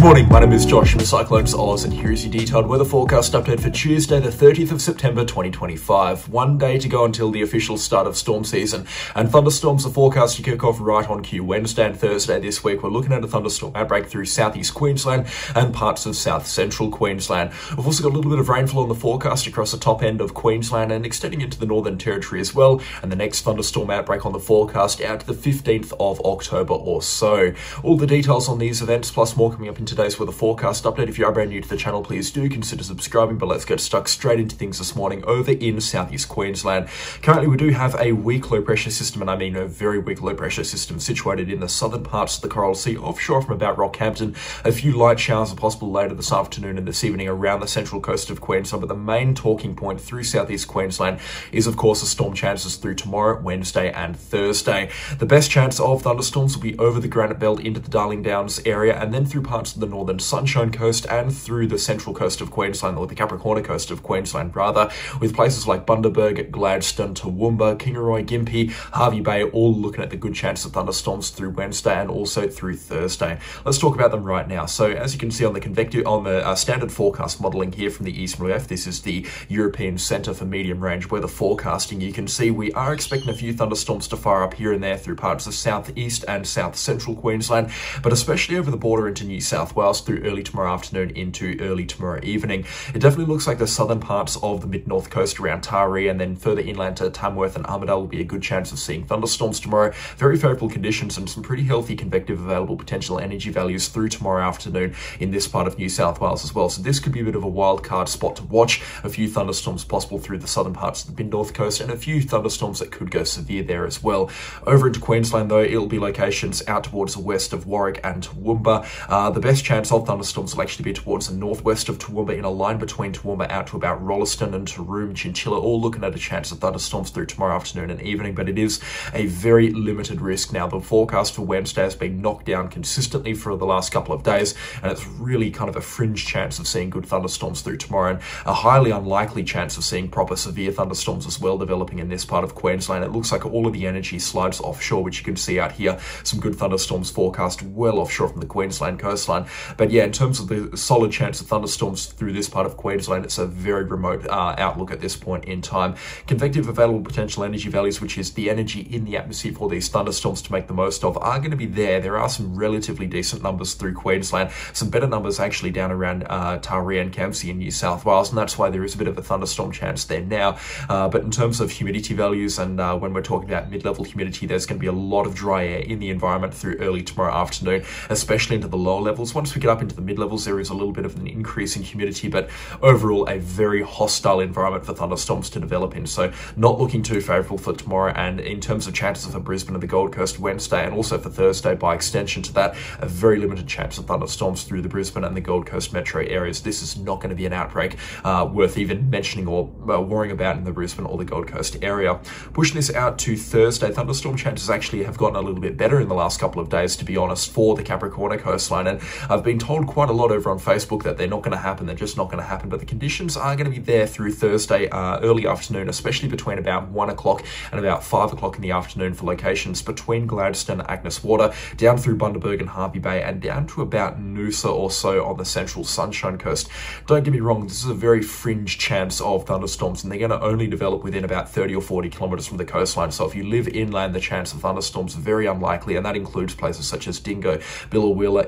Good morning, my name is Josh from Cyclones Oz, and here's your detailed weather forecast update for Tuesday, the 30th of September 2025. One day to go until the official start of storm season, and thunderstorms are forecast to kick off right on cue Wednesday and Thursday this week. We're looking at a thunderstorm outbreak through southeast Queensland and parts of south central Queensland. We've also got a little bit of rainfall on the forecast across the top end of Queensland and extending into the Northern Territory as well, and the next thunderstorm outbreak on the forecast out to the 15th of October or so. All the details on these events, plus more coming up in today's weather forecast update. If you are brand new to the channel, please do consider subscribing. But let's get stuck straight into things this morning over in southeast Queensland. Currently, we do have a weak low pressure system, and I mean a very weak low pressure system situated in the southern parts of the Coral Sea offshore from about Rockhampton. A few light showers are possible later this afternoon and this evening around the central coast of Queensland. But the main talking point through southeast Queensland is, of course, the storm chances through tomorrow, Wednesday, and Thursday. The best chance of thunderstorms will be over the Granite Belt into the Darling Downs area and then through parts of the northern Sunshine Coast and through the central coast of Queensland, or the Capricorn coast of Queensland rather, with places like Bundaberg, Gladstone, Toowoomba, Kingaroy, Gympie, Hervey Bay, all looking at the good chance of thunderstorms through Wednesday and also through Thursday. Let's talk about them right now. So as you can see on the convective, on the uh, standard forecast modelling here from the East REF, this is the European Centre for Medium Range Weather Forecasting. You can see we are expecting a few thunderstorms to fire up here and there through parts of southeast and south central Queensland, but especially over the border into New South Wales through early tomorrow afternoon into early tomorrow evening. It definitely looks like the southern parts of the mid-north coast around Taree and then further inland to Tamworth and Armidale will be a good chance of seeing thunderstorms tomorrow. Very favourable conditions and some pretty healthy convective available potential energy values through tomorrow afternoon in this part of New South Wales as well. So this could be a bit of a wild card spot to watch. A few thunderstorms possible through the southern parts of the mid-north coast and a few thunderstorms that could go severe there as well. Over into Queensland though, it'll be locations out towards the west of Warwick and Toowoomba. Uh, the best chance of thunderstorms will actually be towards the northwest of Toowoomba in a line between Toowoomba out to about Rolleston and Taroom, Chinchilla, all looking at a chance of thunderstorms through tomorrow afternoon and evening, but it is a very limited risk. Now, the forecast for Wednesday has been knocked down consistently for the last couple of days, and it's really kind of a fringe chance of seeing good thunderstorms through tomorrow, and a highly unlikely chance of seeing proper severe thunderstorms as well developing in this part of Queensland. It looks like all of the energy slides offshore, which you can see out here. Some good thunderstorms forecast well offshore from the Queensland coastline. But yeah, in terms of the solid chance of thunderstorms through this part of Queensland, it's a very remote uh, outlook at this point in time. Convective available potential energy values, which is the energy in the atmosphere for these thunderstorms to make the most of, are going to be there. There are some relatively decent numbers through Queensland, some better numbers actually down around uh, Taree and Kempsey in New South Wales, and that's why there is a bit of a thunderstorm chance there now. Uh, but in terms of humidity values, and uh, when we're talking about mid-level humidity, there's going to be a lot of dry air in the environment through early tomorrow afternoon, especially into the lower levels. Once we get up into the mid-levels, there is a little bit of an increase in humidity, but overall a very hostile environment for thunderstorms to develop in. So not looking too favourable for tomorrow. And in terms of chances for Brisbane and the Gold Coast Wednesday, and also for Thursday by extension to that, a very limited chance of thunderstorms through the Brisbane and the Gold Coast metro areas. This is not going to be an outbreak uh, worth even mentioning or uh, worrying about in the Brisbane or the Gold Coast area. Pushing this out to Thursday, thunderstorm chances actually have gotten a little bit better in the last couple of days, to be honest, for the Capricorn coastline. And I've been told quite a lot over on Facebook that they're not going to happen. They're just not going to happen. But the conditions are going to be there through Thursday uh, early afternoon, especially between about one o'clock and about five o'clock in the afternoon for locations between Gladstone Agnes Water, down through Bundaberg and Hervey Bay, and down to about Noosa or so on the central Sunshine Coast. Don't get me wrong, this is a very fringe chance of thunderstorms, and they're going to only develop within about 30 or 40 kilometres from the coastline. So if you live inland, the chance of thunderstorms are very unlikely, and that includes places such as Dingo, Biloela,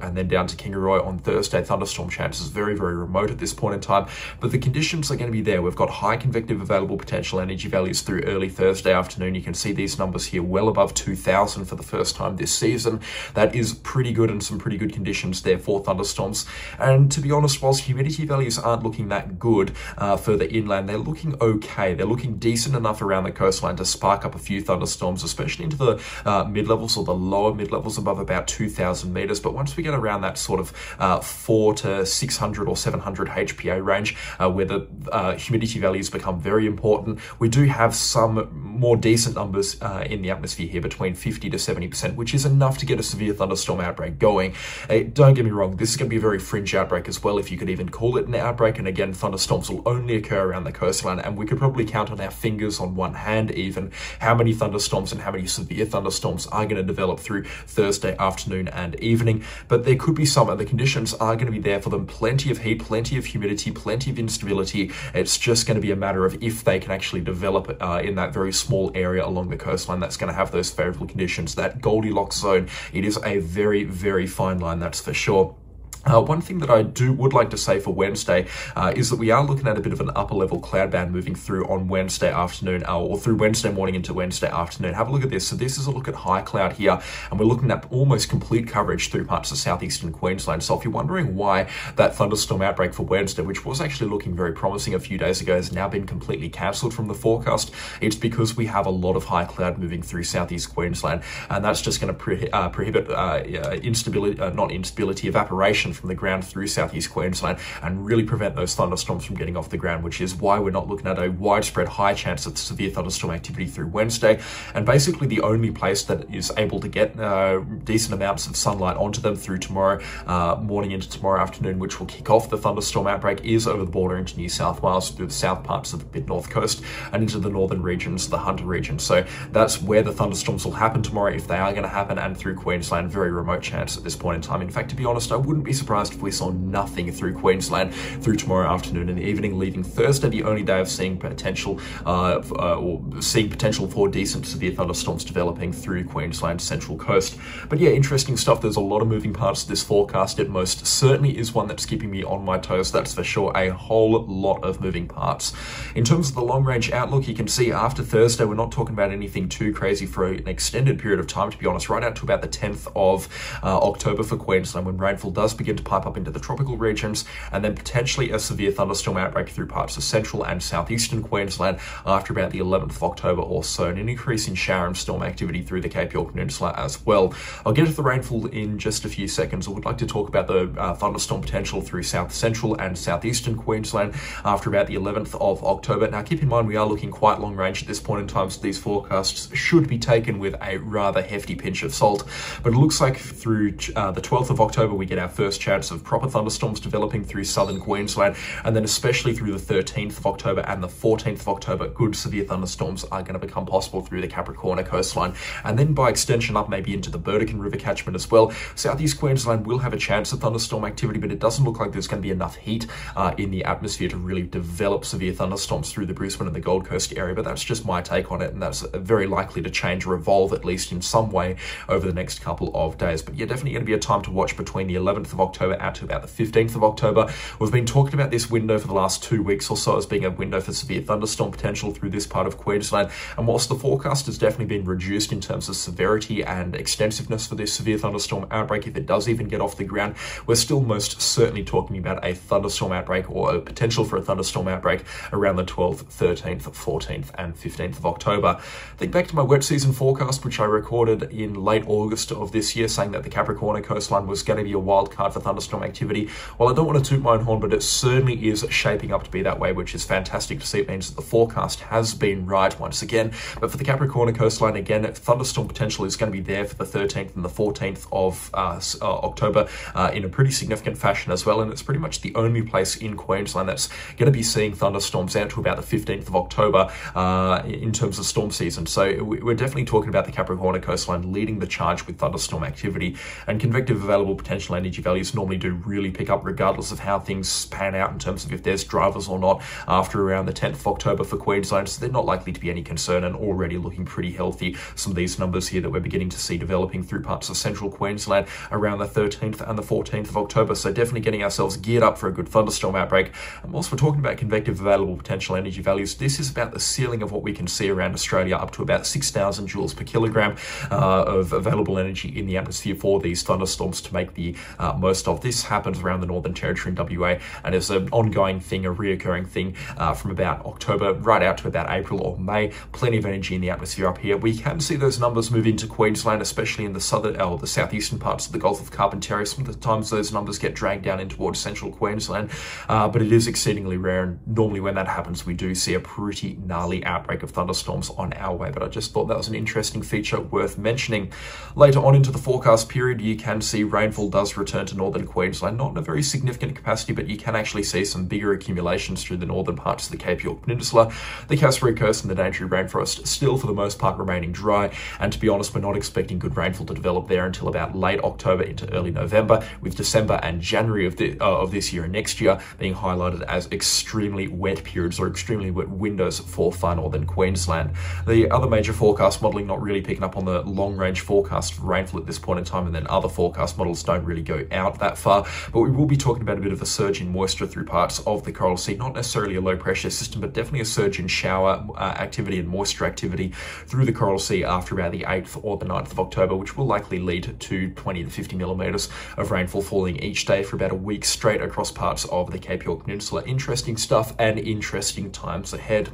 And then down to Kingaroy on Thursday. Thunderstorm chances very, very remote at this point in time, but the conditions are going to be there. We've got high convective available potential energy values through early Thursday afternoon. You can see these numbers here well above 2,000 for the first time this season. That is pretty good and some pretty good conditions there for thunderstorms. And to be honest, whilst humidity values aren't looking that good uh, further inland, they're looking okay. They're looking decent enough around the coastline to spark up a few thunderstorms, especially into the uh, mid-levels or the lower mid-levels above about 2,000 meters. But once we get around that sort of uh, 4 to 600 or 700 HPA range, uh, where the uh, humidity values become very important, we do have some more decent numbers uh, in the atmosphere here between 50 to 70%, which is enough to get a severe thunderstorm outbreak going. Uh, don't get me wrong, this is going to be a very fringe outbreak as well, if you could even call it an outbreak. And again, thunderstorms will only occur around the coastline, and we could probably count on our fingers on one hand even how many thunderstorms and how many severe thunderstorms are going to develop through Thursday afternoon and evening. But there could be some, the conditions are going to be there for them. Plenty of heat, plenty of humidity, plenty of instability. It's just going to be a matter of if they can actually develop uh, in that very small area along the coastline that's going to have those favorable conditions. That Goldilocks zone, it is a very, very fine line, that's for sure. Uh, one thing that I do would like to say for Wednesday uh, is that we are looking at a bit of an upper level cloud band moving through on Wednesday afternoon uh, or through Wednesday morning into Wednesday afternoon. Have a look at this. So this is a look at high cloud here and we're looking at almost complete coverage through parts of southeastern Queensland. So if you're wondering why that thunderstorm outbreak for Wednesday, which was actually looking very promising a few days ago, has now been completely cancelled from the forecast, it's because we have a lot of high cloud moving through southeast Queensland and that's just going to uh, prohibit uh, instability, uh, not instability, evaporation from the ground through southeast Queensland and really prevent those thunderstorms from getting off the ground, which is why we're not looking at a widespread high chance of severe thunderstorm activity through Wednesday. And basically, the only place that is able to get uh, decent amounts of sunlight onto them through tomorrow uh, morning into tomorrow afternoon, which will kick off the thunderstorm outbreak, is over the border into New South Wales through the south parts of the mid north coast and into the northern regions, the Hunter region. So that's where the thunderstorms will happen tomorrow if they are going to happen, and through Queensland, very remote chance at this point in time. In fact, to be honest, I wouldn't be surprised if we saw nothing through Queensland through tomorrow afternoon and the evening, leaving Thursday the only day of seeing potential uh, uh, or seeing potential for decent severe thunderstorms developing through Queensland's central coast. But yeah, interesting stuff. There's a lot of moving parts to this forecast. It most certainly is one that's keeping me on my toes. That's for sure. A whole lot of moving parts. In terms of the long range outlook, you can see after Thursday, we're not talking about anything too crazy for an extended period of time, to be honest, right out to about the 10th of uh, October for Queensland when rainfall does begin to pipe up into the tropical regions, and then potentially a severe thunderstorm outbreak through parts of central and southeastern Queensland after about the 11th of October or so, and an increase in shower and storm activity through the Cape York Peninsula as well. I'll get to the rainfall in just a few seconds. I would like to talk about the uh, thunderstorm potential through south central and southeastern Queensland after about the 11th of October. Now, keep in mind, we are looking quite long range at this point in time, so these forecasts should be taken with a rather hefty pinch of salt. But it looks like through uh, the 12th of October, we get our first chance of proper thunderstorms developing through southern Queensland, and then especially through the 13th of October and the 14th of October, good severe thunderstorms are going to become possible through the Capricorn coastline, and then by extension up maybe into the Burdekin River catchment as well. Southeast Queensland will have a chance of thunderstorm activity, but it doesn't look like there's going to be enough heat uh, in the atmosphere to really develop severe thunderstorms through the Brisbane and the Gold Coast area, but that's just my take on it, and that's very likely to change or evolve at least in some way over the next couple of days. But yeah, definitely going to be a time to watch between the 11th of October out to about the 15th 15th of October. We've been talking about this window for the last two weeks or so as being a window for severe thunderstorm potential through this part of Queensland. And whilst the forecast has definitely been reduced in terms of severity and extensiveness for this severe thunderstorm outbreak, if it does even get off the ground, we're still most certainly talking about a thunderstorm outbreak or a potential for a thunderstorm outbreak around the 12th, 13th, 14th, and 15th of October. Think back to my wet season forecast, which I recorded in late August of this year, saying that the Capricorn coastline was going to be a wild card for thunderstorm activity. Well, I don't want to toot my own horn, but it certainly is shaping up to be that way, which is fantastic to see. It means that the forecast has been right once again. But for the Capricorn coastline, again, thunderstorm potential is going to be there for the 13th and the 14th of uh, uh, October uh, in a pretty significant fashion as well. And it's pretty much the only place in Queensland that's going to be seeing thunderstorms out to about the 15th of October uh, in terms of storm season. So we're definitely talking about the Capricorn coastline leading the charge with thunderstorm activity. And convective available potential energy normally do really pick up regardless of how things pan out in terms of if there's drivers or not after around the 10th of October for Queensland. So they're not likely to be any concern and already looking pretty healthy. Some of these numbers here that we're beginning to see developing through parts of central Queensland around the 13th and the 14th of October. So definitely getting ourselves geared up for a good thunderstorm outbreak. And whilst we're talking about convective available potential energy values, this is about the ceiling of what we can see around Australia up to about 6,000 joules per kilogram uh, of available energy in the atmosphere for these thunderstorms to make the uh, most of. This happens around the Northern Territory in WA, and it's an ongoing thing, a reoccurring thing uh, from about October right out to about April or May. Plenty of energy in the atmosphere up here. We can see those numbers move into Queensland, especially in the southern or the southeastern parts of the Gulf of Carpentaria. Sometimes those numbers get dragged down in towards central Queensland, uh, but it is exceedingly rare. And normally, when that happens, we do see a pretty gnarly outbreak of thunderstorms on our way. But I just thought that was an interesting feature worth mentioning. Later on into the forecast period, you can see rainfall does return to northern Queensland, not in a very significant capacity, but you can actually see some bigger accumulations through the northern parts of the Cape York Peninsula. The Cassowary Coast and the Daintree Rainforest still, for the most part, remaining dry. And to be honest, we're not expecting good rainfall to develop there until about late October into early November, with December and January of, the, uh, of this year and next year being highlighted as extremely wet periods or extremely wet windows for far northern Queensland. The other major forecast modelling not really picking up on the long range forecast for rainfall at this point in time, and then other forecast models don't really go out that far. But we will be talking about a bit of a surge in moisture through parts of the Coral Sea, not necessarily a low pressure system, but definitely a surge in shower uh, activity and moisture activity through the Coral Sea after about the 8th or the 9th of October, which will likely lead to 20 to 50 millimetres of rainfall falling each day for about a week straight across parts of the Cape York Peninsula. Interesting stuff and interesting times ahead.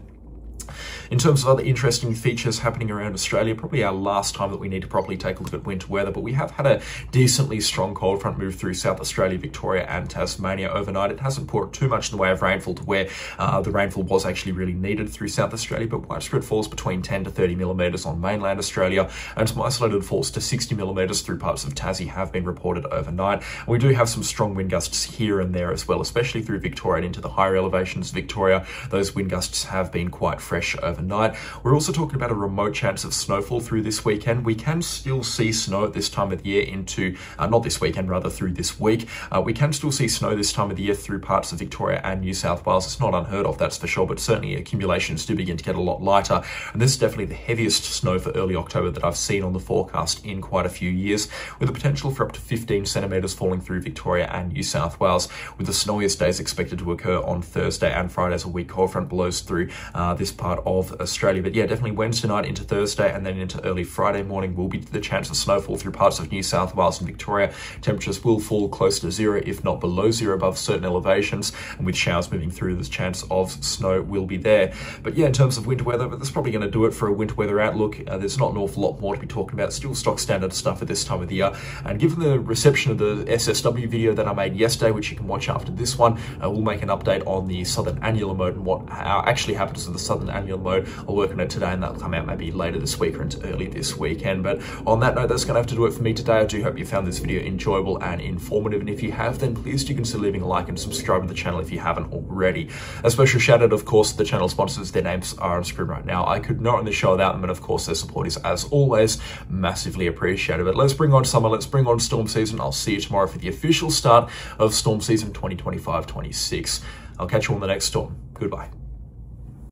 In terms of other interesting features happening around Australia, probably our last time that we need to properly take a look at winter weather, but we have had a decently strong cold front move through South Australia, Victoria and Tasmania overnight. It hasn't poured too much in the way of rainfall to where uh, the rainfall was actually really needed through South Australia, but widespread falls between 10 to 30 millimetres on mainland Australia and some isolated falls to 60 millimetres through parts of Tassie have been reported overnight. We do have some strong wind gusts here and there as well, especially through Victoria and into the higher elevations of Victoria. Those wind gusts have been quite fresh over overnight. We're also talking about a remote chance of snowfall through this weekend. We can still see snow at this time of the year into, uh, not this weekend, rather through this week. Uh, we can still see snow this time of the year through parts of Victoria and New South Wales. It's not unheard of, that's for sure, but certainly accumulations do begin to get a lot lighter. And this is definitely the heaviest snow for early October that I've seen on the forecast in quite a few years, with the potential for up to 15 centimetres falling through Victoria and New South Wales, with the snowiest days expected to occur on Thursday and Friday as a weak cold front blows through uh, this part of Australia. But yeah, definitely Wednesday night into Thursday and then into early Friday morning will be the chance of snowfall through parts of New South Wales and Victoria. Temperatures will fall close to zero, if not below zero above certain elevations. And with showers moving through, the chance of snow will be there. But yeah, in terms of winter weather, but that's probably going to do it for a winter weather outlook. Uh, there's not an awful lot more to be talking about. Still stock standard stuff at this time of the year. And given the reception of the SSW video that I made yesterday, which you can watch after this one, uh, we'll make an update on the southern annular mode and what actually happens to the southern annular mode. I'll work on it today and that'll come out maybe later this week or into early this weekend. But on that note, that's going to have to do it for me today. I do hope you found this video enjoyable and informative. And if you have, then please do consider leaving a like and subscribe to the channel if you haven't already. A special shout out, of course, to the channel sponsors. Their names are on screen right now. I could not run the show without them, and of course, their support is, as always, massively appreciated. But let's bring on summer, let's bring on storm season. I'll see you tomorrow for the official start of storm season 2025-26. I'll catch you on the next storm. Goodbye.